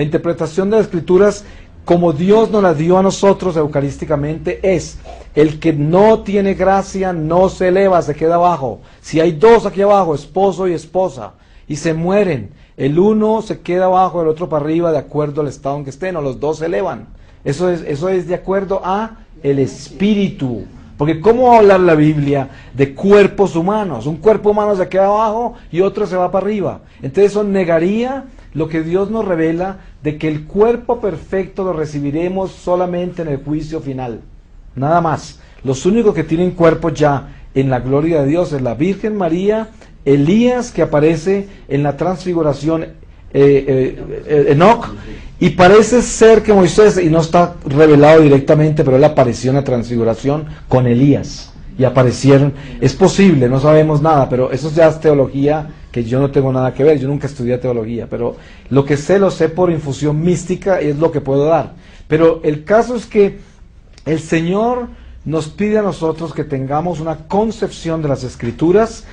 La interpretación de las escrituras como Dios nos la dio a nosotros eucarísticamente es el que no tiene gracia no se eleva, se queda abajo. Si hay dos aquí abajo, esposo y esposa, y se mueren, el uno se queda abajo, el otro para arriba, de acuerdo al estado en que estén, o los dos se elevan. Eso es, eso es de acuerdo a el espíritu. Porque ¿cómo va a hablar la Biblia de cuerpos humanos? Un cuerpo humano se queda abajo y otro se va para arriba. Entonces eso negaría lo que Dios nos revela de que el cuerpo perfecto lo recibiremos solamente en el juicio final. Nada más. Los únicos que tienen cuerpo ya en la gloria de Dios es la Virgen María, Elías que aparece en la transfiguración, eh, eh, eh, Enoch, y parece ser que Moisés, y no está revelado directamente, pero él apareció en la transfiguración con Elías. Y aparecieron, es posible, no sabemos nada, pero eso ya es teología que yo no tengo nada que ver, yo nunca estudié teología, pero lo que sé lo sé por infusión mística y es lo que puedo dar. Pero el caso es que el Señor nos pide a nosotros que tengamos una concepción de las escrituras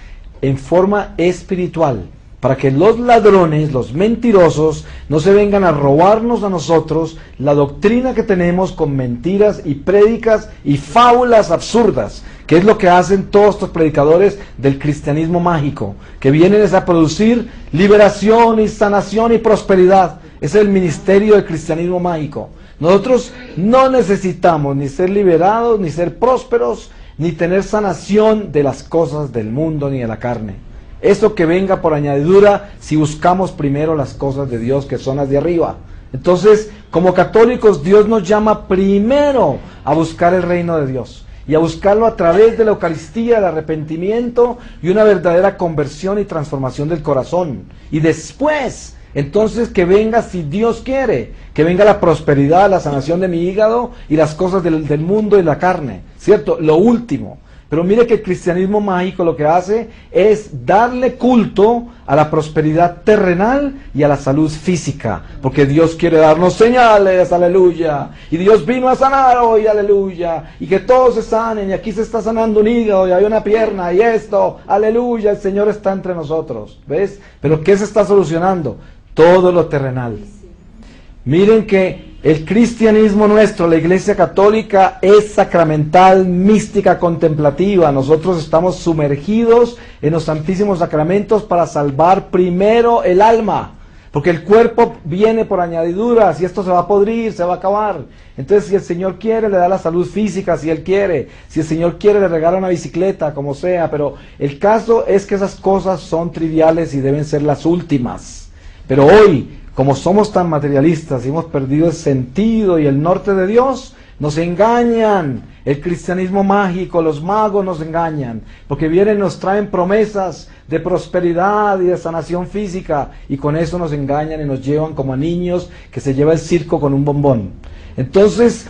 en forma espiritual, para que los ladrones, los mentirosos, no se vengan a robarnos a nosotros la doctrina que tenemos con mentiras y prédicas y fábulas absurdas, que es lo que hacen todos estos predicadores del cristianismo mágico, que vienen a producir liberación y sanación y prosperidad. Es el ministerio del cristianismo mágico. Nosotros no necesitamos ni ser liberados, ni ser prósperos, ni tener sanación de las cosas del mundo ni de la carne. Eso que venga por añadidura si buscamos primero las cosas de Dios que son las de arriba. Entonces, como católicos, Dios nos llama primero a buscar el reino de Dios y a buscarlo a través de la Eucaristía, el arrepentimiento y una verdadera conversión y transformación del corazón. Y después, entonces que venga, si Dios quiere, que venga la prosperidad, la sanación de mi hígado y las cosas del, del mundo y la carne, ¿cierto? Lo último. Pero mire que el cristianismo mágico lo que hace es darle culto a la prosperidad terrenal y a la salud física, porque Dios quiere darnos señales, aleluya, y Dios vino a sanar hoy, aleluya, y que todos se sanen, y aquí se está sanando un hígado, y hay una pierna, y esto, aleluya, el Señor está entre nosotros, ¿ves? Pero ¿qué se está solucionando? Todo lo terrenal. Miren que el cristianismo nuestro, la iglesia católica, es sacramental, mística, contemplativa. Nosotros estamos sumergidos en los santísimos sacramentos para salvar primero el alma. Porque el cuerpo viene por añadiduras y esto se va a podrir, se va a acabar. Entonces, si el Señor quiere, le da la salud física, si Él quiere. Si el Señor quiere, le regala una bicicleta, como sea. Pero el caso es que esas cosas son triviales y deben ser las últimas. Pero hoy, como somos tan materialistas y hemos perdido el sentido y el norte de Dios, nos engañan. El cristianismo mágico, los magos nos engañan, porque vienen y nos traen promesas de prosperidad y de sanación física, y con eso nos engañan y nos llevan como a niños que se lleva el circo con un bombón. Entonces,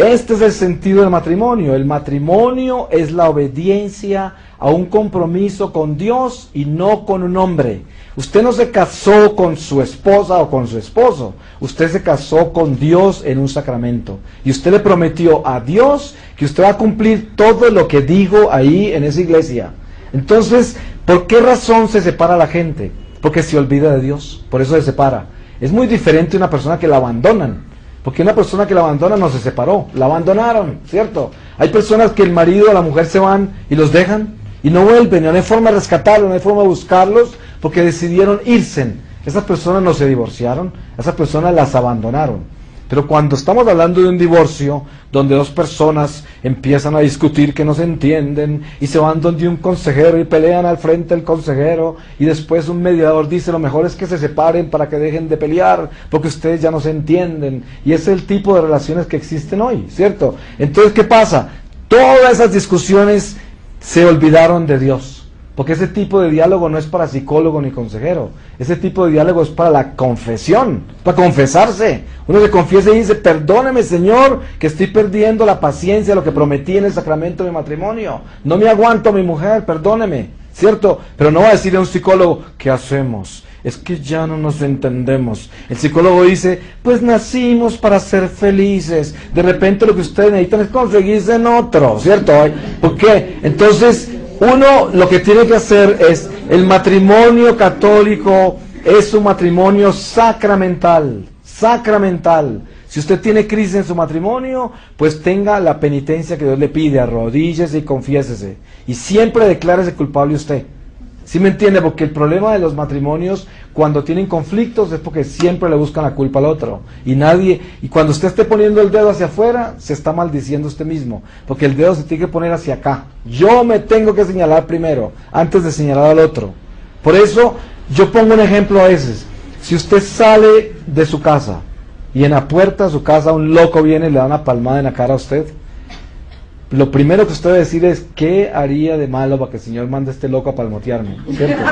este es el sentido del matrimonio. El matrimonio es la obediencia a un compromiso con Dios y no con un hombre. Usted no se casó con su esposa o con su esposo, usted se casó con Dios en un sacramento. Y usted le prometió a Dios que usted va a cumplir todo lo que dijo ahí en esa iglesia. Entonces, ¿por qué razón se separa la gente? Porque se olvida de Dios, por eso se separa. Es muy diferente una persona que la abandonan. Porque una persona que la abandona no se separó, la abandonaron, ¿cierto? Hay personas que el marido o la mujer se van y los dejan y no vuelven, no hay forma de rescatarlos, no hay forma de buscarlos, porque decidieron irse. Esas personas no se divorciaron, esas personas las abandonaron. Pero cuando estamos hablando de un divorcio, donde dos personas empiezan a discutir que no se entienden y se van donde un consejero y pelean al frente del consejero y después un mediador dice lo mejor es que se separen para que dejen de pelear porque ustedes ya no se entienden. Y es el tipo de relaciones que existen hoy, ¿cierto? Entonces, ¿qué pasa? Todas esas discusiones se olvidaron de Dios. Porque ese tipo de diálogo no es para psicólogo ni consejero. Ese tipo de diálogo es para la confesión, para confesarse. Uno se confiesa y dice, perdóneme Señor, que estoy perdiendo la paciencia, lo que prometí en el sacramento de matrimonio. No me aguanto mi mujer, perdóneme. ¿Cierto? Pero no va a decirle a un psicólogo, ¿qué hacemos? Es que ya no nos entendemos. El psicólogo dice, pues nacimos para ser felices. De repente lo que ustedes necesitan es conseguirse en otro, ¿cierto? ¿Por qué? Entonces, uno lo que tiene que hacer es, el matrimonio católico es un matrimonio sacramental. sacramental. Si usted tiene crisis en su matrimonio, pues tenga la penitencia que Dios le pide, arrodíllese y confiésese. Y siempre declárese culpable usted. ¿Sí me entiende? Porque el problema de los matrimonios cuando tienen conflictos es porque siempre le buscan la culpa al otro. Y nadie, y cuando usted esté poniendo el dedo hacia afuera, se está maldiciendo usted mismo. Porque el dedo se tiene que poner hacia acá. Yo me tengo que señalar primero, antes de señalar al otro. Por eso, yo pongo un ejemplo a veces. Si usted sale de su casa y en la puerta de su casa un loco viene y le da una palmada en la cara a usted, lo primero que usted decir es, ¿qué haría de malo para que el Señor mande a este loco a palmotearme? ¿Cierto?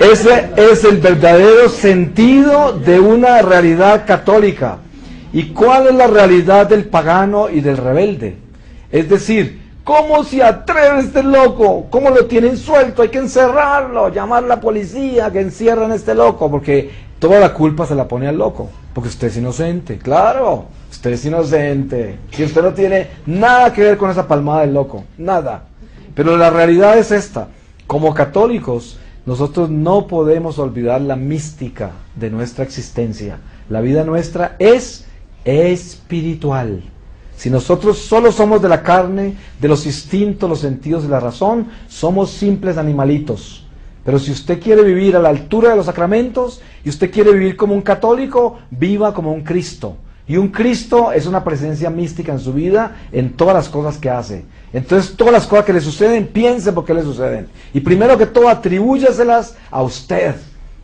Ese es el verdadero sentido de una realidad católica. ¿Y cuál es la realidad del pagano y del rebelde? Es decir, ¿cómo se atreve este loco? ¿Cómo lo tienen suelto? Hay que encerrarlo, llamar a la policía que encierran a este loco, porque toda la culpa se la pone al loco, porque usted es inocente, claro. Usted es inocente. Si usted no tiene nada que ver con esa palmada del loco. Nada. Pero la realidad es esta. Como católicos, nosotros no podemos olvidar la mística de nuestra existencia. La vida nuestra es espiritual. Si nosotros solo somos de la carne, de los instintos, los sentidos y la razón, somos simples animalitos. Pero si usted quiere vivir a la altura de los sacramentos y usted quiere vivir como un católico, viva como un Cristo. Y un Cristo es una presencia mística en su vida, en todas las cosas que hace. Entonces, todas las cosas que le suceden, piense por qué le suceden. Y primero que todo, atribúyaselas a usted.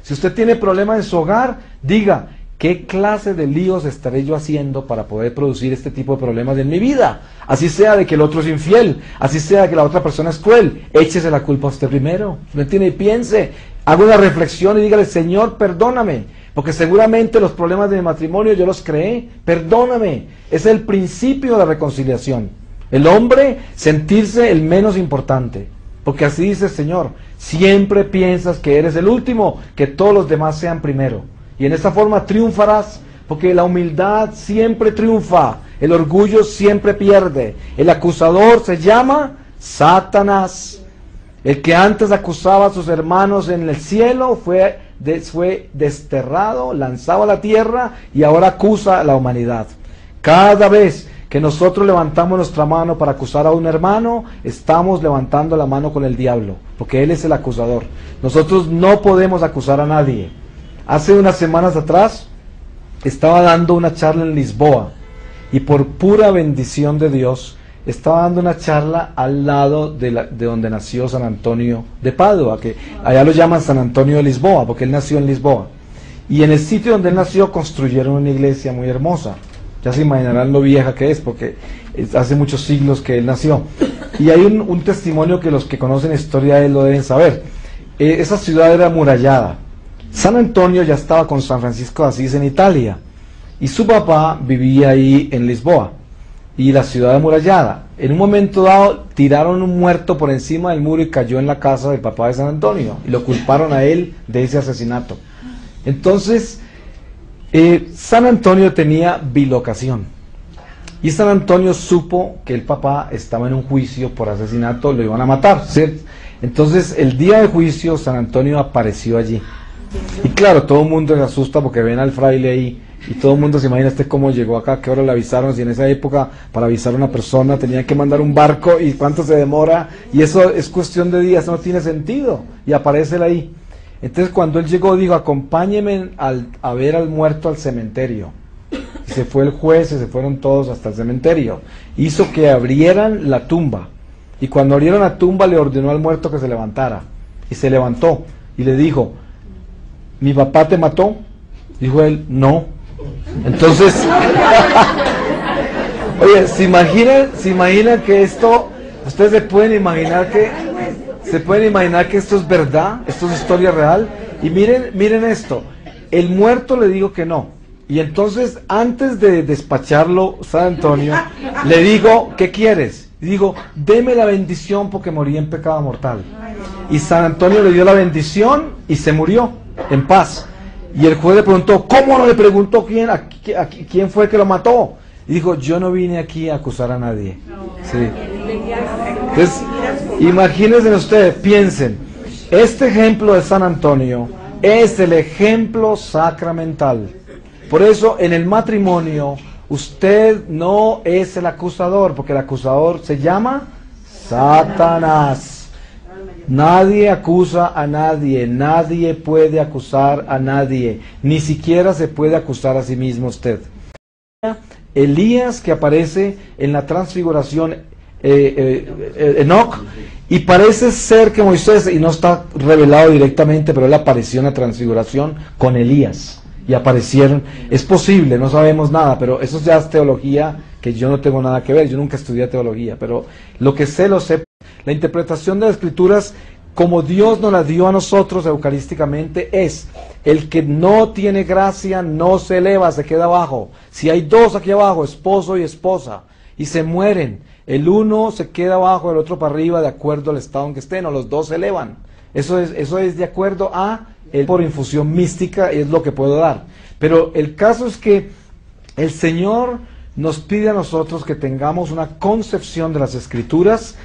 Si usted tiene problemas en su hogar, diga, ¿qué clase de líos estaré yo haciendo para poder producir este tipo de problemas en mi vida? Así sea de que el otro es infiel, así sea de que la otra persona es cruel, échese la culpa a usted primero. ¿Me entiende? Y piense, haga una reflexión y dígale, Señor, perdóname. Porque seguramente los problemas de mi matrimonio yo los creé. Perdóname. Es el principio de la reconciliación. El hombre sentirse el menos importante. Porque así dice el Señor. Siempre piensas que eres el último, que todos los demás sean primero. Y en esta forma triunfarás. Porque la humildad siempre triunfa. El orgullo siempre pierde. El acusador se llama Satanás. El que antes acusaba a sus hermanos en el cielo fue fue desterrado, lanzado a la tierra y ahora acusa a la humanidad. Cada vez que nosotros levantamos nuestra mano para acusar a un hermano, estamos levantando la mano con el diablo, porque él es el acusador. Nosotros no podemos acusar a nadie. Hace unas semanas atrás estaba dando una charla en Lisboa y por pura bendición de Dios, estaba dando una charla al lado de, donde nació San Antonio de Padua, que allá lo llaman San Antonio de Lisboa, porque él nació en Lisboa. Y en el sitio donde él nació construyeron una iglesia muy hermosa. Ya se imaginarán lo vieja que es, porque hace muchos siglos que él nació. Y hay un, testimonio que los que conocen la historia de él lo deben saber. Eh, esa ciudad era amurallada. San Antonio ya estaba con San Francisco de Asís en Italia. Y su papá vivía ahí en Lisboa y la ciudad amurallada. En un momento dado tiraron un muerto por encima del muro y cayó en la casa del papá de San Antonio y lo culparon a él de ese asesinato. Entonces, eh, San Antonio tenía bilocación y San Antonio supo que el papá estaba en un juicio por asesinato, lo iban a matar. Entonces, el día de juicio, San Antonio apareció allí. Y claro, todo el mundo se asusta porque ven al fraile ahí y todo el mundo se imagina este cómo llegó acá, qué hora le avisaron, si en esa época para avisar a una persona tenía que mandar un barco y cuánto se demora, y eso es cuestión de días, no tiene sentido, y aparece él ahí. Entonces cuando él llegó dijo, acompáñeme al, a ver al muerto al cementerio. Y se fue el juez y se fueron todos hasta el cementerio. Hizo que abrieran la tumba. Y cuando abrieron la tumba le ordenó al muerto que se levantara. Y se levantó y le dijo, ¿mi papá te mató? Dijo él, no. Entonces, oye, ¿se imaginan, ¿se imaginan que esto, ustedes se pueden imaginar que, se pueden imaginar que esto es verdad, esto es historia real? Y miren, miren esto, el muerto le digo que no. Y entonces, antes de despacharlo, San Antonio, le digo, ¿qué quieres? Digo, deme la bendición porque morí en pecado mortal. Y San Antonio le dio la bendición y se murió en paz. Y el juez le preguntó, ¿cómo no le preguntó quién, quién fue que lo mató? Y dijo, yo no vine aquí a acusar a nadie. Sí. Entonces, imagínense ustedes, piensen, este ejemplo de San Antonio es el ejemplo sacramental. Por eso en el matrimonio usted no es el acusador, porque el acusador se llama Satanás. Nadie acusa a nadie, nadie puede acusar a nadie, ni siquiera se puede acusar a sí mismo usted. Elías que aparece en la transfiguración, eh, eh, eh, Enoch, y parece ser que Moisés, y no está revelado directamente, pero él apareció en la transfiguración con Elías, y aparecieron, es posible, no sabemos nada, pero eso ya es teología que yo no tengo nada que ver, yo nunca estudié teología, pero lo que sé lo sé. La interpretación de las escrituras como Dios nos la dio a nosotros eucarísticamente es el que no tiene gracia no se eleva, se queda abajo. Si hay dos aquí abajo, esposo y esposa, y se mueren, el uno se queda abajo, el otro para arriba, de acuerdo al estado en que estén, o los dos se elevan. Eso es, eso es de acuerdo a el por infusión mística, es lo que puedo dar. Pero el caso es que el Señor nos pide a nosotros que tengamos una concepción de las escrituras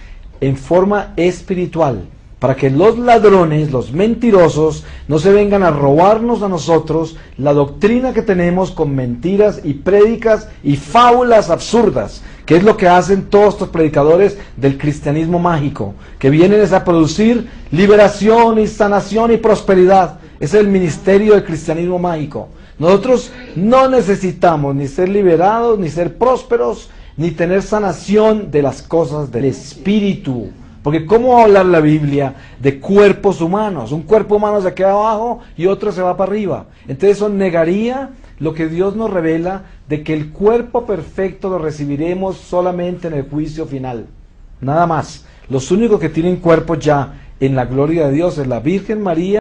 en forma espiritual para que los ladrones, los mentirosos, no se vengan a robarnos a nosotros la doctrina que tenemos con mentiras y prédicas y fábulas absurdas, que es lo que hacen todos estos predicadores del cristianismo mágico, que vienen a producir liberación y sanación y prosperidad. Es el ministerio del cristianismo mágico. Nosotros no necesitamos ni ser liberados, ni ser prósperos, ni tener sanación de las cosas del espíritu. Porque ¿cómo va a hablar la Biblia de cuerpos humanos? Un cuerpo humano se queda abajo y otro se va para arriba. Entonces eso negaría lo que Dios nos revela de que el cuerpo perfecto lo recibiremos solamente en el juicio final. Nada más. Los únicos que tienen cuerpo ya en la gloria de Dios es la Virgen María.